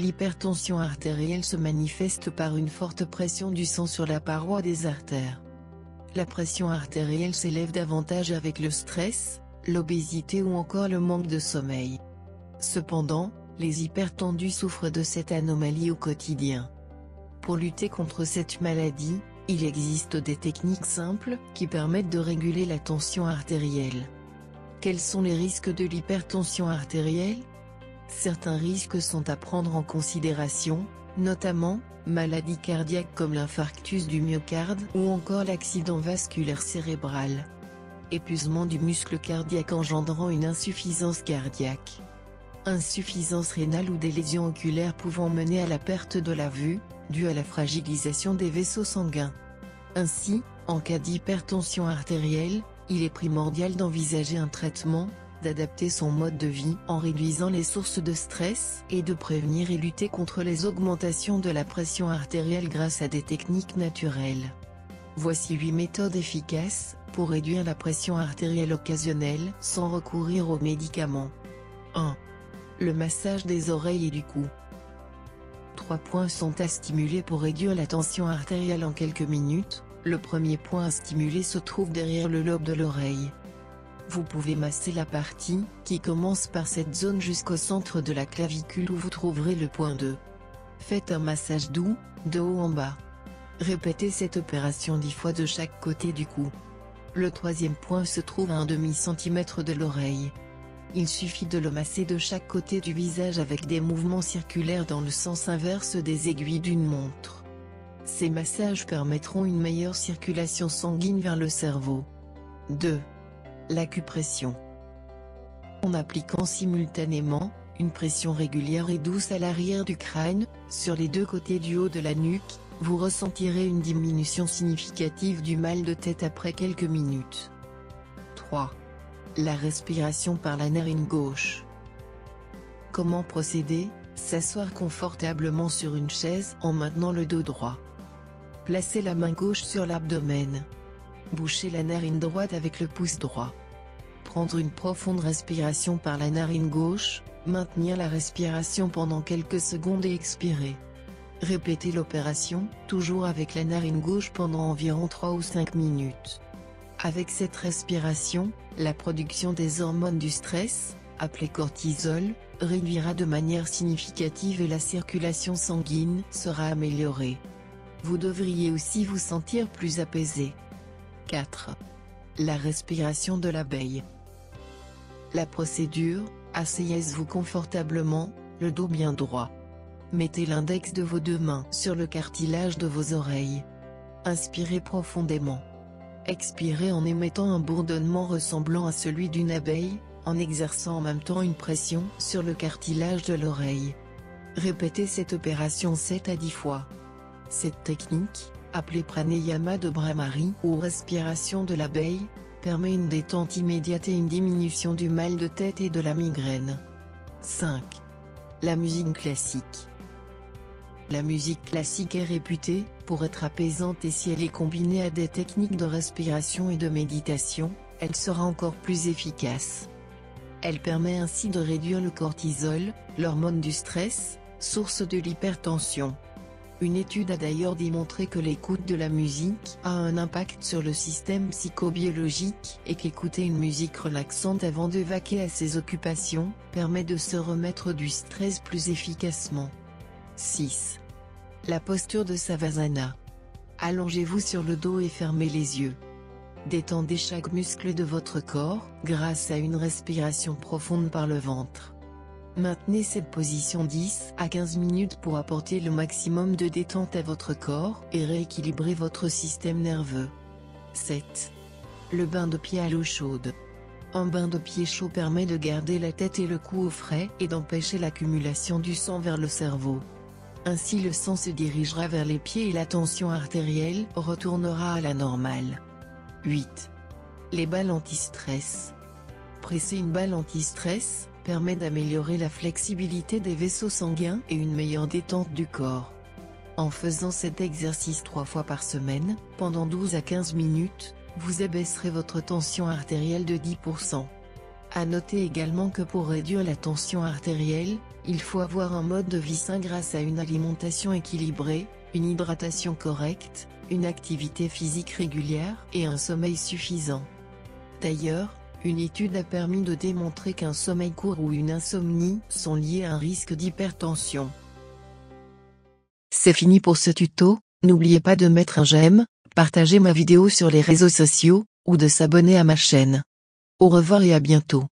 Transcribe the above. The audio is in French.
L'hypertension artérielle se manifeste par une forte pression du sang sur la paroi des artères. La pression artérielle s'élève davantage avec le stress, l'obésité ou encore le manque de sommeil. Cependant, les hypertendus souffrent de cette anomalie au quotidien. Pour lutter contre cette maladie, il existe des techniques simples qui permettent de réguler la tension artérielle. Quels sont les risques de l'hypertension artérielle? Certains risques sont à prendre en considération, notamment, maladies cardiaques comme l'infarctus du myocarde ou encore l'accident vasculaire cérébral. Épuisement du muscle cardiaque engendrant une insuffisance cardiaque. Insuffisance rénale ou des lésions oculaires pouvant mener à la perte de la vue, due à la fragilisation des vaisseaux sanguins. Ainsi, en cas d'hypertension artérielle, il est primordial d'envisager un traitement, d'adapter son mode de vie en réduisant les sources de stress et de prévenir et lutter contre les augmentations de la pression artérielle grâce à des techniques naturelles. Voici 8 méthodes efficaces pour réduire la pression artérielle occasionnelle sans recourir aux médicaments. 1. Le massage des oreilles et du cou. Trois points sont à stimuler pour réduire la tension artérielle en quelques minutes. Le premier point à stimuler se trouve derrière le lobe de l'oreille. Vous pouvez masser la partie, qui commence par cette zone jusqu'au centre de la clavicule où vous trouverez le point 2. Faites un massage doux, de haut en bas. Répétez cette opération 10 fois de chaque côté du cou. Le troisième point se trouve à un demi-centimètre de l'oreille. Il suffit de le masser de chaque côté du visage avec des mouvements circulaires dans le sens inverse des aiguilles d'une montre. Ces massages permettront une meilleure circulation sanguine vers le cerveau. 2 l'acupression. En appliquant simultanément, une pression régulière et douce à l'arrière du crâne, sur les deux côtés du haut de la nuque, vous ressentirez une diminution significative du mal de tête après quelques minutes. 3. La respiration par la narine gauche. Comment procéder? S'asseoir confortablement sur une chaise en maintenant le dos droit. Placez la main gauche sur l'abdomen. Bouchez la narine droite avec le pouce droit. Prendre une profonde respiration par la narine gauche, maintenir la respiration pendant quelques secondes et expirer. Répétez l'opération, toujours avec la narine gauche pendant environ 3 ou 5 minutes. Avec cette respiration, la production des hormones du stress, appelées cortisol, réduira de manière significative et la circulation sanguine sera améliorée. Vous devriez aussi vous sentir plus apaisé. 4. La respiration de l'abeille. La procédure, asseyez-vous confortablement, le dos bien droit. Mettez l'index de vos deux mains sur le cartilage de vos oreilles. Inspirez profondément. Expirez en émettant un bourdonnement ressemblant à celui d'une abeille, en exerçant en même temps une pression sur le cartilage de l'oreille. Répétez cette opération 7 à 10 fois. Cette technique, appelée pranayama de Brahmari ou respiration de l'abeille, permet une détente immédiate et une diminution du mal de tête et de la migraine. 5. La musique classique. La musique classique est réputée pour être apaisante et si elle est combinée à des techniques de respiration et de méditation, elle sera encore plus efficace. Elle permet ainsi de réduire le cortisol, l'hormone du stress, source de l'hypertension. Une étude a d'ailleurs démontré que l'écoute de la musique a un impact sur le système psychobiologique et qu'écouter une musique relaxante avant de vaquer à ses occupations permet de se remettre du stress plus efficacement. 6. La posture de Savasana. Allongez-vous sur le dos et fermez les yeux. Détendez chaque muscle de votre corps grâce à une respiration profonde par le ventre. Maintenez cette position 10 à 15 minutes pour apporter le maximum de détente à votre corps et rééquilibrer votre système nerveux. 7. Le bain de pied à l'eau chaude. Un bain de pied chaud permet de garder la tête et le cou au frais et d'empêcher l'accumulation du sang vers le cerveau. Ainsi le sang se dirigera vers les pieds et la tension artérielle retournera à la normale. 8. Les balles anti-stress. Presser une balle anti-stress, permet d'améliorer la flexibilité des vaisseaux sanguins et une meilleure détente du corps. En faisant cet exercice trois fois par semaine, pendant 12 à 15 minutes, vous abaisserez votre tension artérielle de 10%. À noter également que pour réduire la tension artérielle, il faut avoir un mode de vie sain grâce à une alimentation équilibrée, une hydratation correcte, une activité physique régulière et un sommeil suffisant. D'ailleurs, une étude a permis de démontrer qu'un sommeil court ou une insomnie sont liés à un risque d'hypertension. C'est fini pour ce tuto, n'oubliez pas de mettre un j'aime, partager ma vidéo sur les réseaux sociaux, ou de s'abonner à ma chaîne. Au revoir et à bientôt.